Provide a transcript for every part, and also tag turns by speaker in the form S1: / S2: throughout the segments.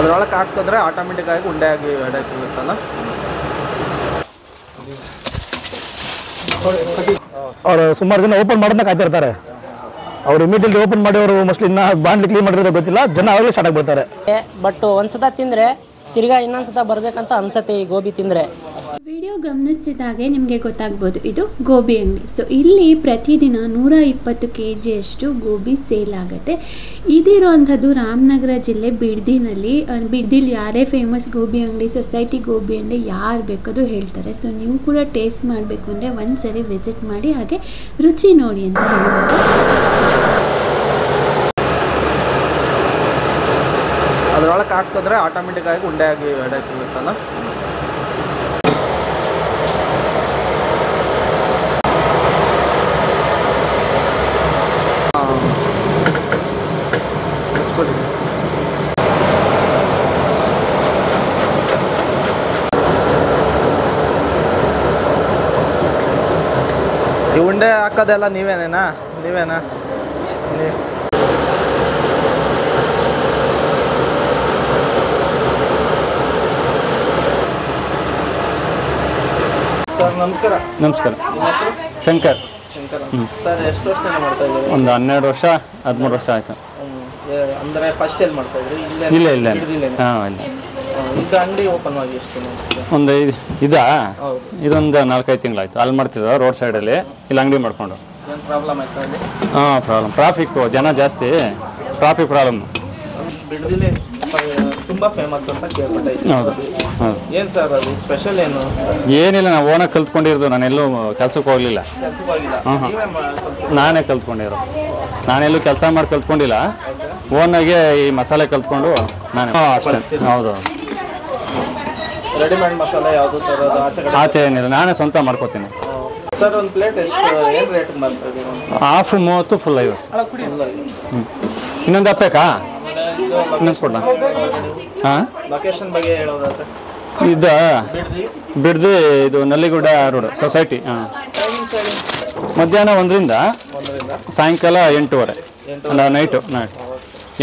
S1: ಅದ್ರೊಳಗೆ ಹಾಕ್ತಂದ್ರೆ ಆಟೋಮೆಟಿಕ್ ಆಗಿ ಉಂಡೆ ಆಗಿ ಎಡಕ್ಕಿರುತ್ತಲ್ಲ
S2: ಅವ್ರು ಸುಮಾರು ಜನ ಓಪನ್ ಮಾಡೋದನ್ನ ಕಾಯ್ತಿರ್ತಾರೆ. ಅವ್ರು ಇಮಿಡಿಯೇಟ್ಲಿ ಓಪನ್ ಮಾಡಿ ಅವರು ಮೋಸ್ಟ್ಲಿ ಇನ್ನ ಬಾಂಡ್ಲಿ ಕ್ಲೀನ್ ಮಾಡಿರೋದು ಗೊತ್ತಿಲ್ಲ ಜನ ಆಗಲೇ ಸ್ಟಾರ್ಟ್ ಆಗಿಬಿಡ್ತಾರೆ.
S3: ಬಟ್ ಒಂದ್ಸತ ತಿಂದರೆ ತಿರ್ಗಾ ಇನ್ನೊಂದ್ಸತ ಬರ್ಬೇಕಂತ ಅನ್ಸತ್ತೆ ಈ ಗೋಬಿ ತಿಂದರೆ.
S4: ವಿಡಿಯೋ ಗಮನಿಸಿದಾಗೆ ನಿಮಗೆ ಗೊತ್ತಾಗ್ಬೋದು, ಇದು ಗೋಬಿ ಅಂಗಡಿ. ಸೊ ಇಲ್ಲಿ ಪ್ರತಿದಿನ ನೂರ ಇಪ್ಪತ್ತು ಕೆ ಜಿಯಷ್ಟು ಗೋಬಿ ಸೇಲ್ ಆಗುತ್ತೆ. ಇದಿರುವಂಥದ್ದು ರಾಮನಗರ ಜಿಲ್ಲೆ ಬಿಡ್ದಿನಲ್ಲಿ ಬಿಡ್ದಿಲಿ ಯಾರೇ ಫೇಮಸ್ ಗೋಬಿ ಅಂಗಡಿ ಸೊಸೈಟಿ ಗೋಬಿ ಅಂಗಡಿ ಯಾರು ಬೇಕಾದ್ರೂ ಹೇಳ್ತಾರೆ. ಸೊ ನೀವು ಕೂಡ ಟೇಸ್ಟ್ ಮಾಡಬೇಕು ಅಂದರೆ ಒಂದು ಸರಿ ವಿಸಿಟ್ ಮಾಡಿ, ಹಾಗೆ ರುಚಿ ನೋಡಿ ಅಂತ ಹೇಳ್ಬೋದು.
S1: ಅದ್ರೊಳಗೆ ಹಾಕ್ತಿದ್ರೆ ಆಟೋಮೆಟಿಕ್ ಆಗಿ ಉಂಡೆ ಆಗಿ ಎಡಕ್ಕಿರುತ್ತಲ್ಲ ಈ ಉಂಡೆ ಹಾಕೋದೆಲ್ಲ ನೀವೇನೇನಾ? ನೀವೇನಾ? ಸರ್ ನಮಸ್ಕಾರ.
S2: ನಮಸ್ಕಾರ. ಶಂಕರ್.
S1: ಶಂಕರ್. ಸರ್ ಎಷ್ಟು ವರ್ಷದಿಂದ ಮಾಡ್ತಾ ಇದ್ದೀರಿ?
S2: ಒಂದು ಹನ್ನೆರಡು ವರ್ಷ ಹದಿಮೂರು ವರ್ಷ ಆಯ್ತು.
S1: ಅಂದ್ರೆ ಫಸ್ಟ್ ಎಲ್ಲಿ ಮಾಡ್ತಾ ಇದ್ರಿ? ಇಲ್ಲ
S2: ಇಲ್ಲ ಹಾ ಇಲ್ಲ.
S1: ಈಗ ಅಂಗಡಿ ಓಪನ್ ಆಗಿ ಎಷ್ಟು
S2: ಒಂದು ಇದು? ಇದಾ ಇದೊಂದು ನಾಲ್ಕೈದು ತಿಂಗಳಾಯ್ತು. ಅಲ್ಲಿ ಮಾಡ್ತಿದ್ದೋ ರೋಡ್ ಸೈಡಲ್ಲಿ ಇಲ್ಲಿ ಅಂಗಡಿ ಮಾಡಿಕೊಂಡು.
S1: ಏನು ಪ್ರಾಬ್ಲಮ್ ಆಯ್ತಾ ಅಲ್ಲಿ?
S2: ಹಾಂ ಪ್ರಾಬ್ಲಮ್ ಟ್ರಾಫಿಕ್ಕು ಜನ ಜಾಸ್ತಿ. ಟ್ರಾಫಿಕ್ ಪ್ರಾಬ್ಲಮ್
S1: ಬಿಡದಿಲೆ ತುಂಬಾ ಫೇಮಸ್ ಅಂತ ಕೇಳ್ಪಟ್ಟೈತಿ
S2: ಹೌದು. ಹೌದು.
S1: ಸರ್ ಅದು? ಸ್ಪೆಷಲ್ ಏನು?
S2: ಏನಿಲ್ಲ ನಾವು ಓನಾಗಿ ಕಲ್ತ್ಕೊಂಡಿರೋದು. ನಾನೆಲ್ಲೂ ಕೆಲ್ಸಕ್ಕೆ ಹೋಗಲಿಲ್ಲ.
S1: ಕೆಲ್ಸಕ್ಕೆ ಹೋಗ್ಲಿಲ್ಲ?
S2: ನಾನೇ ಕಲ್ತ್ಕೊಂಡಿರೋ ನಾನೆಲ್ಲೂ ಕೆಲಸ ಮಾಡಿ ಕಲ್ತ್ಕೊಂಡಿಲ್ಲ. ಓನಾಗೆ ಈ ಮಸಾಲೆ ಕಲ್ತ್ಕೊಂಡು ನಾನು ಹಾಂ ಅಷ್ಟೇ. ಹೌದು.
S1: ರೆಡಿಮೇಡ್ ಮಸಾಲೆ ಯಾವುದು ತರೋದು ಆಚೆ ಕಡೆ
S2: ಆಚೆ ಏನಿಲ್ಲ ನಾನೇ ಸ್ವಂತ ಮಾಡ್ಕೋತೀನಿ.
S1: ಸರ್ ಒಂದು ಪ್ಲೇಟ್ ಎಷ್ಟು ಏನು ರೇಟ್ ಮಾಡ್ತಾ
S2: ಹಾಫ್ ಮೂವತ್ತು ಫುಲ್ ಐವತ್ತು. ಹ್ಞೂ ಇನ್ನೊಂದು ಅಪ್ಪಬೇಕಾ ಇನ್ನೊಂದು ಕೊಡ ಹಾಂ?
S1: ಲೊಕೇಶನ್ ಬಗ್ಗೆ ಹೇಳೋದಾದ್ರೆ.
S2: ಇದು
S1: ಬಿಡ್ದಿ.
S2: ಇದು ನಲ್ಲಿಗುಡ್ಡ ರೋಡ್ ಸೊಸೈಟಿ ಹಾಂ. ಮಧ್ಯಾಹ್ನ ಒಂದರಿಂದ ಸಾಯಂಕಾಲ ಎಂಟೂವರೆ. ನೈಟು ನೈಟ್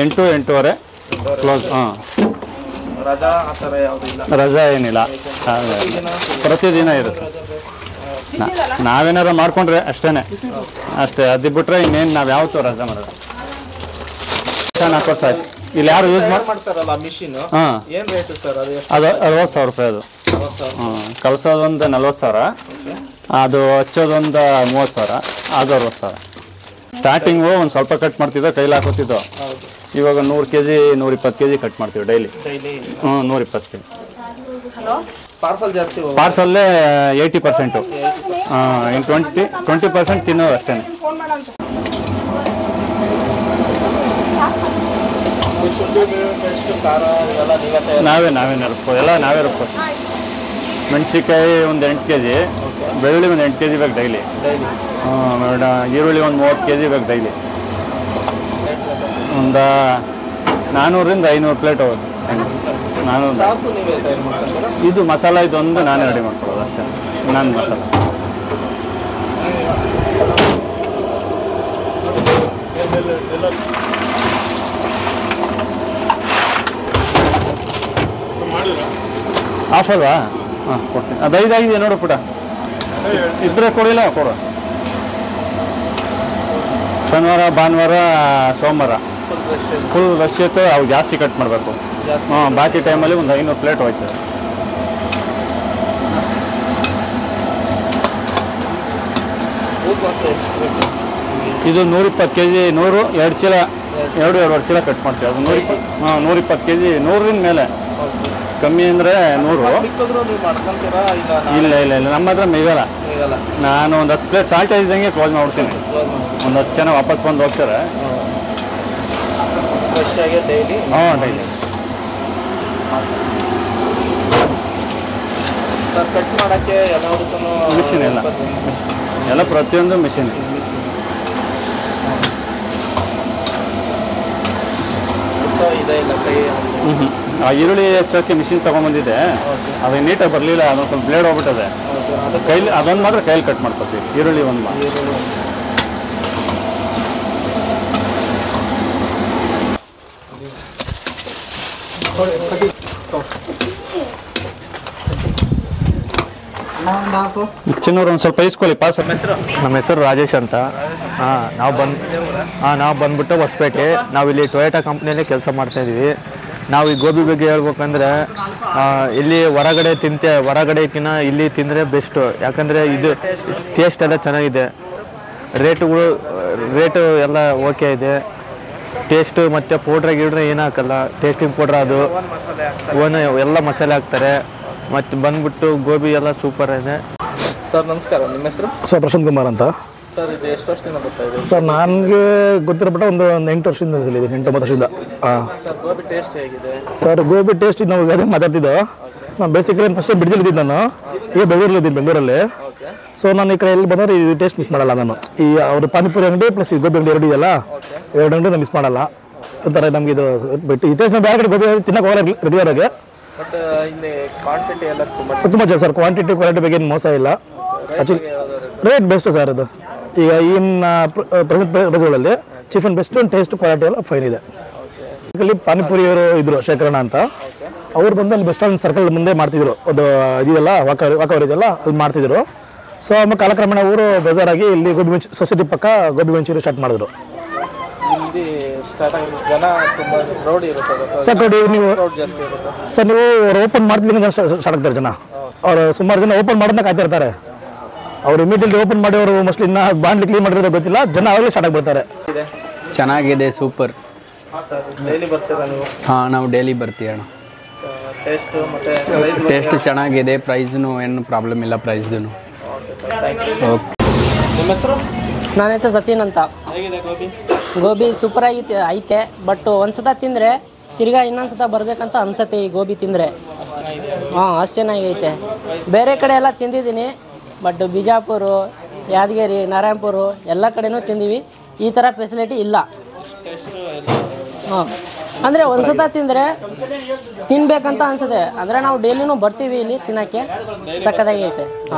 S2: ಎಂಟು ಎಂಟೂವರೆ ಕ್ಲೋಸ್ ಹಾಂ.
S1: ರಜಾ
S2: ಏನಿಲ್ಲ. ಪ್ರತಿದಿನ ಇರುತ್ತೆ. ನಾವೇನಾರು ಮಾಡ್ಕೊಂಡ್ರೆ ಅಷ್ಟೇನೆ. ಅಷ್ಟೇ. ಅದು ಬಿಟ್ರೆ ಇನ್ನೇನು ನಾವು ಯಾವತ್ತೂ ರಜಾ ಮಾಡೋದು ವರ್ಷ ಆಯ್ತು. ಇಲ್ಲಿ ಯಾರು ಯೂಸ್
S1: ಮಾಡ್ತಾರಲ್ಲ ಮಿಷಿನ್
S2: ಹಾಂ.
S1: ರೇಟ್ ಸರ್ ಅದು
S2: ಅದು ಅರವತ್ತು ಸಾವಿರ ರೂಪಾಯಿ ಅದು. ಹ್ಞೂ ಕಳ್ಸೋದೊಂದು ನಲ್ವತ್ತು ಸಾವಿರ. ಅದು ಹಚ್ಚೋದೊಂದು ಮೂವತ್ತು ಸಾವಿರ. ಅದು ಅರವತ್ತು ಸಾವಿರ. ಸ್ಟಾರ್ಟಿಂಗು ಒಂದು ಸ್ವಲ್ಪ ಕಟ್ ಮಾಡ್ತಿದ್ದೋ ಕೈಲಿ ಹಾಕೋತಿದ್ದೋ. ಇವಾಗ ನೂರು ಕೆ ಜಿ ನೂರಿಪ್ಪತ್ತು ಕೆ ಜಿ ಕಟ್ ಮಾಡ್ತೀವಿ ಡೈಲಿ ಹ್ಞೂ ನೂರಿಪ್ಪತ್ತು ಕೆ ಜಿ
S1: ಪಾರ್ಸಲ್ ಜಾಸ್ತಿ
S2: ಪಾರ್ಸಲ್ಲೇ ಏಯ್ಟಿ ಪರ್ಸೆಂಟು ಇನ್ನು ಟ್ವೆಂಟಿ ಟ್ವೆಂಟಿ ಪರ್ಸೆಂಟ್ ತಿನ್ನೋದು ಅಷ್ಟೇ.
S1: ನೀವೇ
S2: ನಾವೇ ನರ್ಪೋ ಎಲ್ಲ ನಾವೇ ರುಬ್ಕೋ. ಮೆಣಸಿನ್ಕಾಯಿ ಒಂದು ಎಂಟು ಕೆ ಜಿ ಬೆಳ್ಳುಳ್ಳಿ ಒಂದು ಎಂಟು ಕೆ ಜಿ ಬೇಕು ಡೈಲಿ
S1: ಡೈಲಿ
S2: ಈರುಳ್ಳಿ ಒಂದು ಮೂವತ್ತು ಕೆ ಜಿ ಬೇಕು ಡೈಲಿ ಒಂದು ನಾನ್ನೂರಿಂದ ಐನೂರು ಪ್ಲೇಟ್ ಹೋಗುತ್ತೆ
S1: ನಾನು
S2: ಇದು ಮಸಾಲ ಇದೊಂದು ನಾನು ರೆಡಿ ಮಾಡ್ಕೊಳ್ಳೋದು ಅಷ್ಟೇ. ನಾನು ಮಸಾಲ. ಆಫಲ್ವಾ ಹಾಂ ಕೊಡ್ತೀನಿ. ಅದು ಐದಾಗಿದೆ ನೋಡು ಪುಟ. ಇದ್ರೆ ಕೊಡಿಲ್ಲ ಕೊಡು. ಶನಿವಾರ ಭಾನುವಾರ ಸೋಮವಾರ.
S1: ಫುಲ್
S2: ರಶ್ ಇತ್ತು ಅವು ಜಾಸ್ತಿ ಕಟ್ ಮಾಡಬೇಕು. ಹಾಂ ಬಾಕಿ ಟೈಮಲ್ಲಿ ಒಂದು ಐನೂರು ಪ್ಲೇಟ್ ಹೋಯ್ತದೆ ಇದು ನೂರಿಪ್ಪತ್ತು ಕೆ ಜಿ ನೂರು ಎರಡು ಚೀಲ ಎರಡು ಎರಡು ಚೀಲ ಕಟ್ ಮಾಡ್ತೀವಿ. ಅದು ನೂರಿಪ್ಪತ್ತು ಹಾಂ ನೂರಿಪ್ಪತ್ತು ಕೆ ಜಿ ನೂರಿನ ಮೇಲೆ ಕಮ್ಮಿ ಅಂದರೆ ನೂರು.
S1: ಇಲ್ಲ
S2: ಇಲ್ಲ ಇಲ್ಲ ನಮ್ಮ ಹತ್ರ ಮೇಗಲ್ಲ. ನಾನು ಒಂದು ಹತ್ತು ಪ್ಲೇಟ್ ಸಾಲ್ಟ್ ಇದ್ದಂಗೆ ಕ್ಲೋಸ್ ಮಾಡ್ಬಿಡ್ತೀನಿ. ಒಂದು ಹತ್ತು ಜನ ವಾಪಸ್ ಬಂದು ಹೋಗ್ತಾರೆ.
S1: ಫ್ರೆಶ್ ಆಗಿ ಡೈಲಿ
S2: ಹಾಂ ಡೈಲಿ
S1: ಸರ್ ಕಟ್ ಮಾಡೋಕ್ಕೆ ಎಲ್ಲದಕ್ಕೂ
S2: ಮಿಷಿನ್ ಎಲ್ಲ ಮಿಷಿನ್ ಎಲ್ಲ ಪ್ರತಿಯೊಂದು ಮಿಷಿನ್ ಆ ಈರುಳ್ಳಿ ಹೆಚ್ಚಕ್ಕೆ ಮಿಷಿನ್ ತಗೊಂಡ್ಬಂದಿದೆ ಅದು ನೀಟಾಗಿ ಬರಲಿಲ್ಲ ಅದೊಂದು ಸ್ವಲ್ಪ ಬ್ಲೇಡ್ ಹೋಗ್ಬಿಟ್ಟದೆ.
S1: ಅದು
S2: ಕೈಲಿ ಅದೊಂದು ಮಾತ್ರ ಕೈಲಿ ಕಟ್ ಮಾಡ್ಕೊತೀವಿ ಈರುಳ್ಳಿ ಒಂದು ಮಾ
S5: ಚಿನ್ನೂರು ಒಂದು ಸ್ವಲ್ಪ ಇಸ್ಕೊಳ್ಳಿ ಪಾಸ್ ನಮ್ಮ ಹೆಸರು? ರಾಜೇಶ್ ಅಂತ. ಹಾಂ ನಾವು ಬಂದು ಹಾಂ ನಾವು ಬಂದ್ಬಿಟ್ಟು ಹೊಸಪೇಟೆ. ನಾವಿಲ್ಲಿ ಇಲ್ಲಿ ಟೊಯೋಟಾ ಕಂಪ್ನಿಯಲ್ಲಿ ಕೆಲಸ ಮಾಡ್ತಾ ಇದೀವಿ. ನಾವು ಈ ಗೋಬಿ ಬಗ್ಗೆ ಹೇಳ್ಬೇಕಂದ್ರೆ ಇಲ್ಲಿ ಹೊರಗಡೆ ತಿಂತೆ ಹೊರಗಡೆಕಿನ್ನ ಇಲ್ಲಿ ತಿಂದರೆ ಬೆಸ್ಟು ಯಾಕಂದರೆ ಇದು ಟೇಸ್ಟ್ ಎಲ್ಲ ಚೆನ್ನಾಗಿದೆ. ರೇಟುಗಳು ರೇಟು ಎಲ್ಲ ಓಕೆ ಇದೆ. ಟೇಸ್ಟು ಮತ್ತು ಪೌಡ್ರ್ ಗಿಡ್ರೆ ಏನು ಹಾಕಲ್ಲ ಟೇಸ್ಟಿಂಗ್ ಪೌಡ್ರ್ ಅದು. ಓನ ಎಲ್ಲ ಮಸಾಲೆ ಹಾಕ್ತಾರೆ. ಮತ್ತು ಬಂದ್ಬಿಟ್ಟು ಗೋಬಿ ಎಲ್ಲ ಸೂಪರ್ ಇದೆ.
S1: ಸರ್ ನಮಸ್ಕಾರ. ನಿಮ್ಮ ಹೆಸರು?
S6: ಸರ್ ಪ್ರಶಾಂತ್ ಕುಮಾರ್ ಅಂತ.
S1: ಸರ್ ಇದು ಎಷ್ಟು ವರ್ಷದಿಂದ ಬರ್ತಾ ಇದೆ?
S6: ಸರ್ ನನಗೆ ಗೊತ್ತಿರಬೇಕು ಒಂದು ಒಂದು ಎಂಟು ವರ್ಷದಿಂದ ಇದೆ. ಎಂಟು ಒಂಬತ್ತು ವರ್ಷದಿಂದ. ಹಾಂ.
S1: ಸರ್ ಗೋಬಿ ಟೇಸ್ಟ್ ಹೇಗಿದೆ?
S6: ಸರ್ ಗೋಬಿ ಟೇಸ್ಟ್ ನಾವು ಅದೇ ಮಾತಾಡ್ತಿದ್ದೋ? ನಾನು ಬೇಸಿಕಲಿ ಫಸ್ಟ್ ಬಿಡ್ದಿಲ್ ಇದ್ದೀನಿ ನಾನು. ಈಗ ಬೆಂಗಳೂರಲ್ಲಿ ಇದ್ದೀನಿ ಬೆಂಗಳೂರಲ್ಲಿ. ಸೊ ನಾನು ಈ ಕಡೆ ಎಲ್ಲಿ ಬಂದರೆ ಈ ಟೇಸ್ಟ್ ಮಿಸ್ ಮಾಡಲ್ಲ ನಾನು. ಈ ಅವ್ರ ಪಾನಿಪುರಿ ಅಂಗಡಿ ಪ್ಲಸ್ ಈ ಗೋಬಿ ಅಂಗಡಿ ಎರಡು ಇದೆಯಲ್ಲ ಎರಡು ಅಂಗಡಿ ನಾನು ಮಿಸ್ ಮಾಡಲ್ಲ. ಒಂಥರ ನಮಗೆ ಇದು ಬಿಟ್ಟು ಈ ಟೇಸ್ಟ್ ನಾವು ಬೇರೆ ಕಡೆ ಗೋಬಿ ತಿನ್ನಕ್ಕೆ ಹೋಗಲ್ಲ ರೆಗ್ಯುಲರ್ ಆಗಿ
S1: ತುಂಬ
S6: ಚೆನ್ನಾಗಿ ಸರ್ ಕ್ವಾಂಟಿಟಿ ಕ್ವಾಲಿಟಿ ಬಗ್ಗೆ ಏನು ಮೋಸ ಇಲ್ಲ. ಆ್ಯಕ್ಚುಲಿ ರೇಟ್ ಬೆಸ್ಟ್ ಸರ್ ಅದು. ಈಗ ಇನ್ನ present ಪ್ರೈಸ್ಗಳಲ್ಲಿ chief best best taste quality ಎಲ್ಲ ಫೈನ್ ಇದೆ. ಪಾನಿಪುರಿ ಅವರು ಇದ್ರು ಶೇಖರಣ ಅಂತ. ಅವ್ರು ಬಂದು ಅಲ್ಲಿ ಬಸ್ ಸ್ಟ್ಯಾಂಡ್ ಸರ್ಕಲ್ ಮುಂದೆ ಮಾಡ್ತಿದ್ರು. ಅದು ಇದೆಯಲ್ಲ ವಾಕ ವಾಕವರ್ ಇದೆಯಲ್ಲ ಅಲ್ಲಿ ಮಾಡ್ತಿದ್ರು. ಸೊ ಆಮೇಲೆ ಕಾಲಕ್ರಮೇಣ ಊರು ಬೇಜಾರಾಗಿ ಇಲ್ಲಿ ಗೋಬಿ ಮಂಚ್ ಸೊಸೈಟಿ ಪಕ್ಕ ಗೋಬಿ ಮಂಚೂರಿ ಸ್ಟಾರ್ಟ್ ಮಾಡಿದ್ರು.
S1: ಇಲ್ಲಿ ಸ್ಟಾರ್ಟ್ ಆಗಿದೆ ಜನ ತುಂಬ ಕ್ರೌಡ್ ಇರುತ್ತೆ
S6: ಸರ್ ನೋಡಿ ನೀವು ಸರ್ ನೀವು ಓಪನ್ ಮಾಡ್ತಿಲ್ಲ ಸ್ಟಾರ್ಟ್ ಆಗ್ತಾರೆ ಜನ. ಅವ್ರು ಸುಮಾರು ಜನ ಓಪನ್ ಮಾಡೋದನ್ನ ಕಾಯ್ತಾ ಇರ್ತಾರೆ ಅವ್ರು ಇಮಿಡಿಯೇಟ್ಲಿ ಓಪನ್ ಮಾಡಿ ಅವರು ಮೋಸ್ಟ್ಲಿ ಇನ್ನ ಬಾಂಡ್ಲಿ ಕ್ಲೀನ್ ಮಾಡಿರೋದು ಗೊತ್ತಿಲ್ಲ ಜನ ಆಗಲೇ ಸ್ಟಾರ್ಟ್ ಆಗ್ಬಿಡ್ತಾರೆ.
S7: ಚೆನ್ನಾಗಿದೆ ಸೂಪರ್
S1: ಸರ್ ಡೈಲಿ ಬರ್ತೀರಾ ನೀವು?
S7: ಹಾಂ ನಾವು ಡೈಲಿ ಬರ್ತೀವಿ ಅಣ್ಣ.
S1: ಟೇಸ್ಟ್ ಮತ್ತು ಪ್ರೈಸ್
S7: ಟೇಸ್ಟ್ ಚೆನ್ನಾಗಿದೆ ಪ್ರೈಸ್ನು ಏನು ಪ್ರಾಬ್ಲಮ್ ಇಲ್ಲ ಪ್ರೈಸ್ದು
S3: ನನ್ನ ಹೆಸರು ಸಚಿನ್ ಅಂತ.
S1: ಗೋಬಿ?
S3: ಸೂಪರ್ ಆಗಿತ್ತು ಐತೆ ಬಟ್ ಒಂದ್ಸತ ತಿಂದ್ರೆ ತಿರ್ಗಾ ಇನ್ನೊಂದ್ಸತ ಬರ್ಬೇಕಂತ ಅನ್ಸತ್ತೆ ಈ ಗೋಬಿ ತಿಂದರೆ. ಹಾಂ ಅಷ್ಟು ಚೆನ್ನಾಗೈತೆ ಬೇರೆ ಕಡೆ ಎಲ್ಲ ತಿಂದಿದ್ದೀನಿ ಬಟ್ ಬಿಜಾಪುರ ಯಾದಗಿರಿ ನಾರಾಯಣಪುರ ಎಲ್ಲ ಕಡೆನೂ ತಿಂದೀವಿ. ಈ ಥರ ಫೆಸಿಲಿಟಿ ಇಲ್ಲ. ಹಾಂ ಅಂದರೆ ಒಂದ್ಸತ ತಿಂದರೆ ತಿನ್ಬೇಕಂತ ಅನ್ಸುತ್ತೆ. ಅಂದರೆ ನಾವು ಡೈಲಿನೂ ಬರ್ತೀವಿ ಇಲ್ಲಿ ತಿನ್ನೋಕ್ಕೆ. ಸಕ್ಕತ್ತಾಗಿ ಐತೆ. ಹಾಂ.